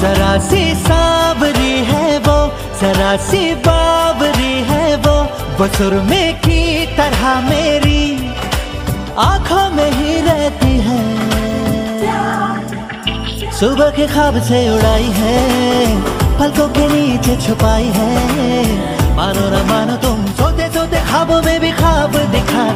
जरा सी सावरी है वो, जरा सी बाबरी है वो, बसुर में की तरह मेरी आँखों में ही रहती है। सुबह के ख्वाब से उड़ाई है, पलकों के नीचे छुपाई है। मानो न मानो तुम सोते सोते ख्वाबों में भी ख्वाब दिखा